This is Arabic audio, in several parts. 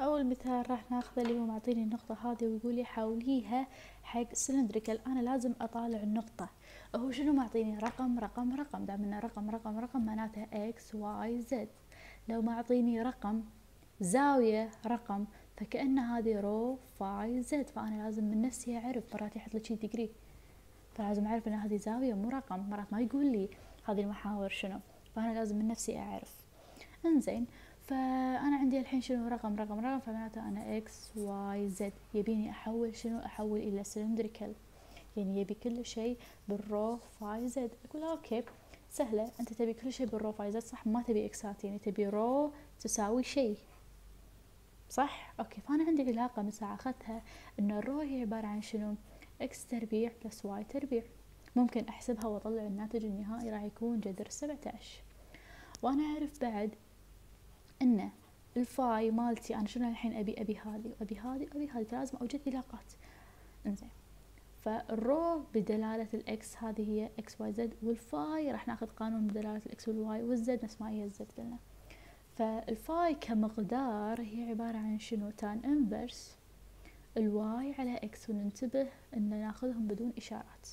أول مثال راح ناخذه اللي هو معطيني النقطة هذه ويقول لي حوليها حق cylindrical أنا لازم أطالع النقطة. هو شنو معطيني؟ رقم رقم رقم. دام إنه رقم رقم رقم معناته x y z. لو معطيني رقم زاوية رقم فكأن هذه rho phi z فأنا لازم من نفسي أعرف مرات يحط لي شي degree فلازم أعرف إن هذه زاوية مو رقم. مرات ما يقول لي هذه المحاور شنو. فأنا لازم من نفسي أعرف. إنزين فأنا عندي الحين شنو رقم رقم رقم فمعناته أنا إكس واي زد. يبيني أحول شنو؟ أحول إلى cylindrical يعني يبي كل شيء بال rho phi z. أقول okay سهلة. أنت تبي كل شيء بال rho phi z صح؟ ما تبي x ات يعني تبي rho تساوي شيء. صح؟ okay. فأنا عندي علاقة من ساعة أخذتها ان ال rho هي عبارة عن شنو؟ x تربيع plus y تربيع. ممكن أحسبها وأطلع الناتج النهائي راح يكون جذر سبعة عشر وأنا أعرف بعد ان ال phi مالتي أنا شنو الحين ابي أبي هذه؟ وأبي هذه؟ وأبي هذه. فلازم أوجد علاقات. إنزين. فال rho بدلالة ال x هذه هي x y z وال phi راح ناخذ قانون بدلالة الاكس والواي والزد نفس ما هي ال z قلنا. فال phi كمقدار هي عبارة عن شنو؟ tan inverse ال y على x وننتبه إن ناخذهم بدون إشارات.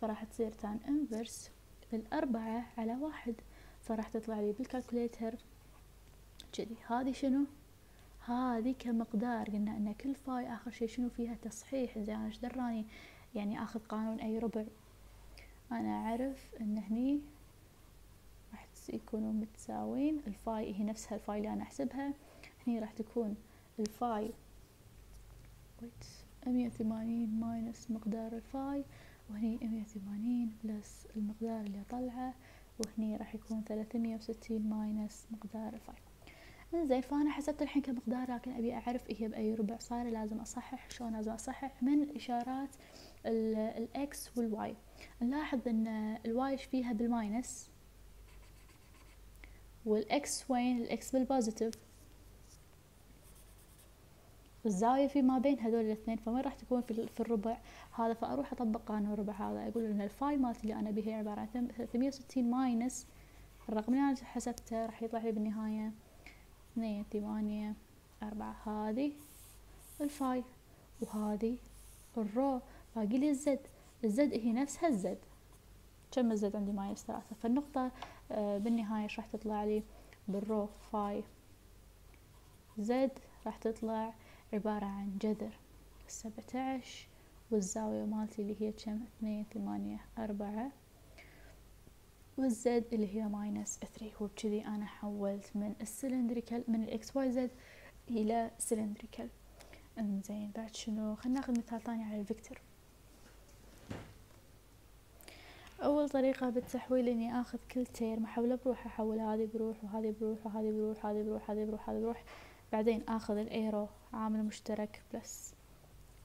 فراح تصير tan inverse الأربعة على واحد. فراح تطلع لي بال calculator جدي هذه شنو؟ هذه كمقدار قلنا إن كل phi آخر شي شنو فيها؟ تصحيح. زين أنا شدراني؟ يعني آخذ قانون أي ربع. أنا أعرف إن هني راح يكونوا متساوين. ال phi هي نفسها ال phi اللي أنا أحسبها. هني راح تكون ال phi مية وثمانين minus مقدار ال phi وهني مية وثمانين plus المقدار اللي طلعه وهني راح يكون ثلاثمية وستين minus مقدار ال phi إنزين فأنا حسبت الحين كمقدار لكن أبي أعرف هي بأي ربع صار لازم أصحح شلون لازم أصحح من الإشارات ال x وال y نلاحظ إن ال y فيها بال minus؟ وال x وين؟ ال x بال positive. الزاوية في ما بين هذول الاثنين فوين راح تكون في, الربع؟ هذا فأروح أطبق قانون الربع هذا. أقول إن ال phi مالتي اللي أنا أبيها عبارة عن ثلاثمية وستين minus. الرقم اللي أنا حسبته راح يطلع لي بالنهاية اثنين ثمانية أربعة هذه ال phi وهذه ال rho. باقي لي الزد. الزد هي نفسها الزد. كم ال z عندي؟ minus ثلاثة فالنقطة آه بالنهاية راح تطلع لي بال rho phi. z راح تطلع عبارة عن جذر سبعة عشر والزاوية مالتي اللي هي كم؟ اثنين ثمانية أربعة. وال z اللي هي minus three وبكذي أنا حولت من ال cylindrical من ال x y z إلى cylindrical إنزين بعد شنو؟ خلينا ناخذ مثال ثاني على ال vector. أول طريقة بالتحويل إني آخذ كل term أحوله بروح أحول هذه بروح وهذه بروح وهذه بروح هذه بروح هذه بروح هذه بروح. بعدين آخذ الأيرو عامل مشترك بلس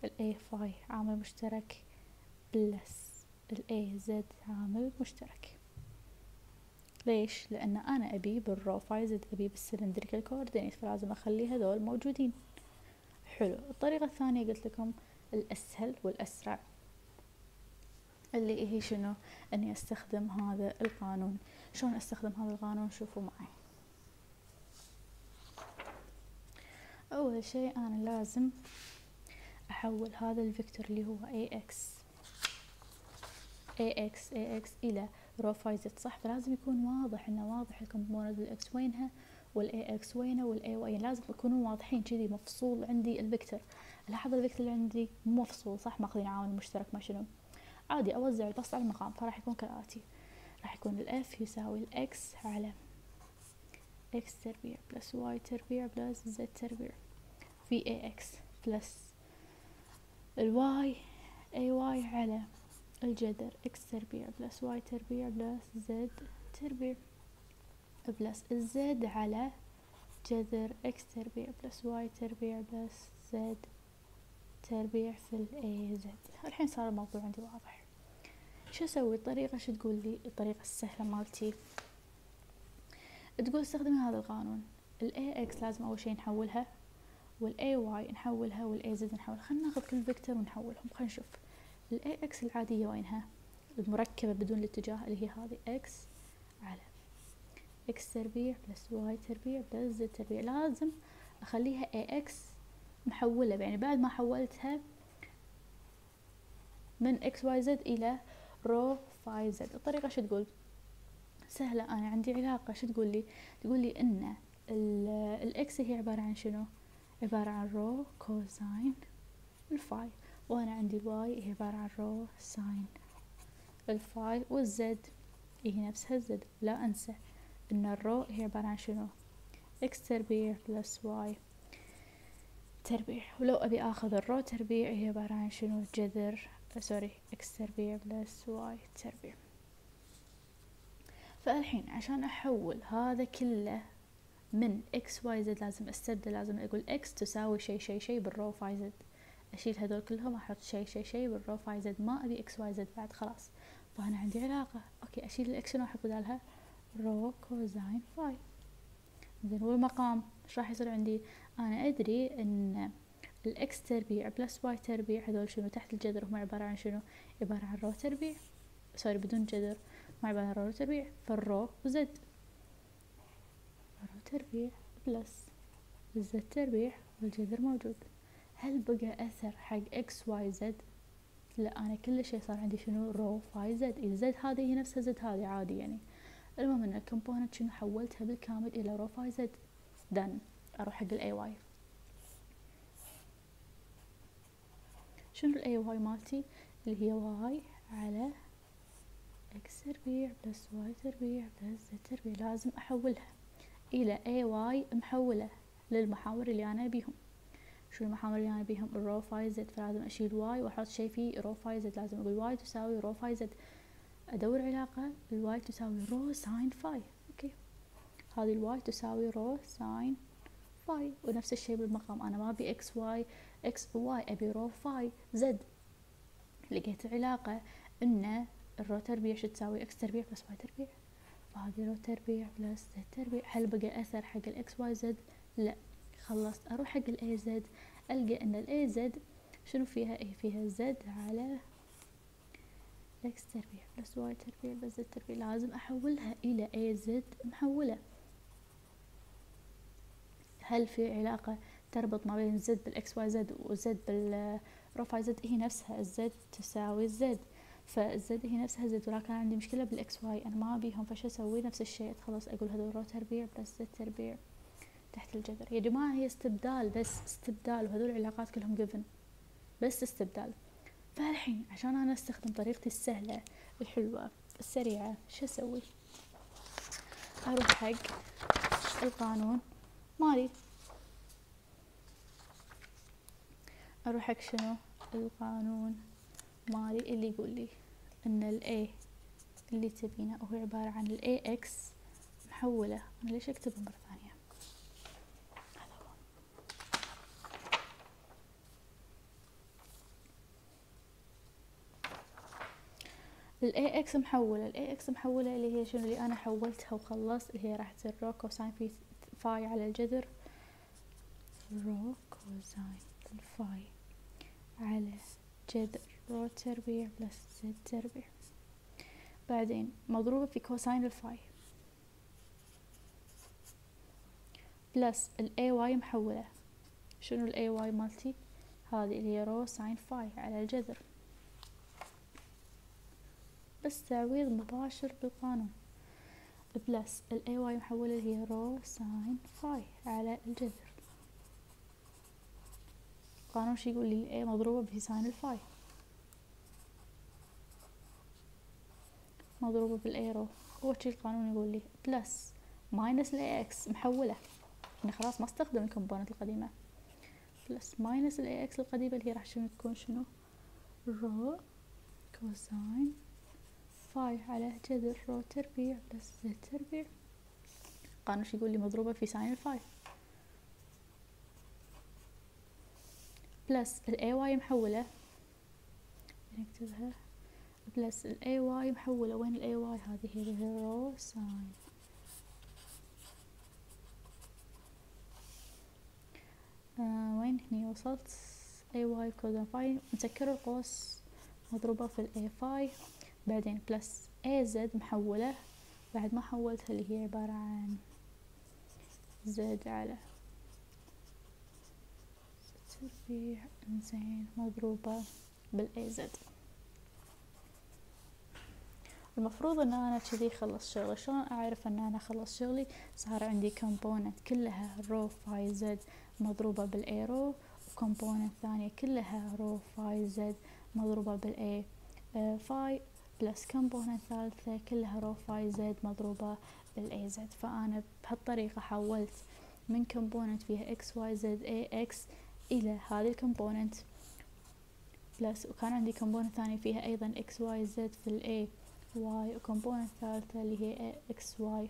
الأي فاي عامل مشترك بلس الأي زد عامل مشترك. ليش؟ لأن أنا أبي بال rho phi z أبي بال cylindrical coordinate فلازم أخلي هذول موجودين. حلو. الطريقة الثانية قلت لكم الأسهل والأسرع اللي هي شنو؟ إني أستخدم هذا القانون. شلون أستخدم هذا القانون؟ شوفوا معي. أول شيء أنا لازم أحول هذا ال vector اللي هو ax ax ax إلى rho phi z صح فلازم يكون واضح إنه واضح الكومبوننت الاكس وينها والاي إكس وينه والاي واي لازم يكونوا واضحين كذي مفصول عندي ال vector. لاحظ ال vector اللي عندي مفصول صح؟ ماخذين عامل مشترك ما شنو. عادي أوزع البسط على المقام فراح يكون كالآتي راح يكون ال F يساوي ال x على x تربيع plus y تربيع plus z تربيع. في a x plus ال y a y على الجذر x تربيع plus y تربيع plus z تربيع plus ال z على جذر x تربيع plus y تربيع plus z تربيع في ال a z الحين صار الموضوع عندي واضح. شو أسوي؟ الطريقة شو تقول لي؟ الطريقة السهلة مالتي. تقول استخدمي هذا القانون. ال a x لازم أول شي نحولها وال a y نحولها وال a z نحولها. خلينا ناخذ كل vector ونحولهم. خلينا نشوف. ال a x العادية وينها؟ المركبة بدون الاتجاه اللي هي هذه. x على x تربيع plus y تربيع plus z تربيع. لازم أخليها a x محولة. يعني بعد ما حولتها من x y z إلى rho phi z الطريقة شو تقول؟ سهلة. أنا عندي علاقة. شو تقول لي؟ تقول لي إن ال x هي عبارة عن شنو؟ عبارة عن rho cosine ال phi وأنا عندي ال y هي عبارة عن rho sine. ال phi وال z هي نفسها ال z لا انسى إن ال rho هي عبارة عن شنو؟ x تربيع plus y تربيع. ولو أبي آخذ ال rho تربيع هي عبارة عن شنو؟ جذر sorry x تربيع plus y تربيع. فالحين عشان أحول هذا كله من إكس واي زد لازم أستبدل لازم أقول x تساوي شي شي شي بال rho phi z. أشيل هذول كلهم أحط شي شي شي بال rho phi z ما أبي x y z بعد خلاص. فأنا عندي علاقة. okay أشيل ال x شنو أحط بدالها rho cosine phi. زين والمقام إيش راح يصير عندي؟ أنا أدري إن ال x تربيع plus y تربيع هذول شنو؟ تحت الجذر هم عبارة عن شنو؟ عبارة عن rho تربيع. sorry بدون جذر. هم عبارة عن rho تربيع فال rho z. rho تربيع plus ال z تربيع والجذر موجود. هل بقى أثر حق إكس واي زد لا أنا كل شيء صار عندي شنو؟ rho phi z. ال z هذه هي نفسها z هذه عادي يعني. المهم إن ال component شنو؟ حولتها بالكامل إلى rho phi z. then أروح حق ال a y شنو ال a y مالتي؟ اللي هي y على x تربيع plus y تربيع plus z تربيع. لازم أحولها إلى a y محولة للمحاور اللي أنا أبيهم. شو المحاور اللي أنا بيهم؟ ال rho phi z فلازم أشيل y وأحط شي في rho phi z لازم أقول y تساوي rho phi z. أدور علاقة ال y تساوي rho sine phi okay؟ هذه ال y تساوي rho sine phi. ونفس الشي بالمقام أنا ما أبي x y x y أبي rho phi z. لقيت علاقة إن ال rho تربيع شو تساوي؟ x تربيع plus y تربيع. فهذه rho تربيع plus z تربيع. هل بقى أثر حق الاكس واي زد؟ لا. خلصت أروح حق الاي زد ألقى إن الاي زد شنو فيها؟ اي فيها z على x تربيع plus y تربيع plus z تربيع لازم أحولها إلى a z محولة. هل في علاقة تربط ما بين زد بالاكس واي زد وزد بالرفع زد هي نفسها الزد تساوي الزد فالزد هي نفسها زد ولكن عندي مشكلة بال x y أنا ما أبيهم فشو أسوي نفس الشيء خلاص أقول هذول rho تربيع plus z تربيع. تحت الجذر. يا جماعة هي استبدال بس استبدال وهذول العلاقات كلهم given بس استبدال. فالحين عشان أنا أستخدم طريقتي السهلة الحلوة السريعة شو أسوي؟ أروح حق القانون مالي. أروح حق شنو؟ القانون مالي اللي يقول لي إن ال A اللي تبينه هو عبارة عن ال AX محولة. أنا ليش أكتبه مرة ثانية؟ الاي إكس محولة الاي إكس محولة اللي هي شنو اللي أنا حولتها وخلصت اللي هي راح تصير rho cosine في phi على الجذر. rho cosine ال phi على جذر. rho تربيع plus Z تربيع. بعدين مضروبة في cosine ال phi plus ال AY محولة. شنو ال AY مالتي؟ هذه اللي هي rho sine phi على الجذر. بس تعويض مباشر بالقانون. plus ال AY محولة هي rho sine phi على الجذر. القانون شي يقول لي؟ ال A مضروبة في sine ال phi مضروبة بال A rho هو شي القانون يقول لي؟ plus minus ال X محولة. يعني خلاص ما استخدم ال component القديمة. plus minus ال X القديمة اللي هي راح تكون شنو؟ rho cosine phi على جذر rho تربيع plus Z تربيع قانون شو يقول لي مضروبة في sine ال phi plus ال AY محولة. نكتبها. plus ال AY محولة. وين ال AY هذه هي rho sine آه وين هني وصلت؟ AY cosine phi نسكر القوس مضروبة في ال A phi بعدين plus AZ محولة بعد ما حولتها اللي هي عبارة عن Z على تربيع زين مضروبة بال AZ المفروض إن أنا كذي خلص شغلي. شلون أعرف إن أنا خلص شغلي؟ صار عندي component كلها rho phi Z مضروبة بال A rho و component ثانية كلها rho phi Z مضروبة بال A phi plus component ثالثة كلها rho phi Z مضروبة بال AZ. فأنا بهالطريقة حولت من component فيها X Y Z AX إلى هذه ال component plus وكان عندي component ثاني فيها أيضا X Y Z في ال AY و component ثالثة اللي هي X Y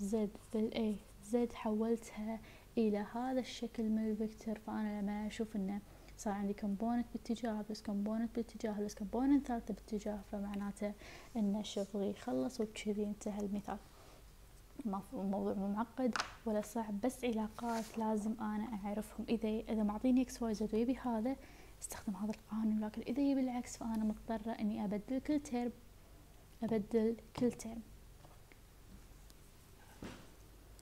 Z بال AZ حولتها إلى هذا الشكل من ال vector. فأنا لما أشوف إنه صار عندي component باتجاه بس component باتجاه بس component ثالثة باتجاه فمعناته إن شغلي خلص وبكذي انتهى المثال. الموضوع مو معقد ولا صعب بس علاقات لازم أنا أعرفهم. اذا إذا معطيني X Y Z ويبي هذا أستخدم هذا القانون. لكن إذا يبي العكس فأنا مضطرة إني أبدل كل term أبدل كل ترم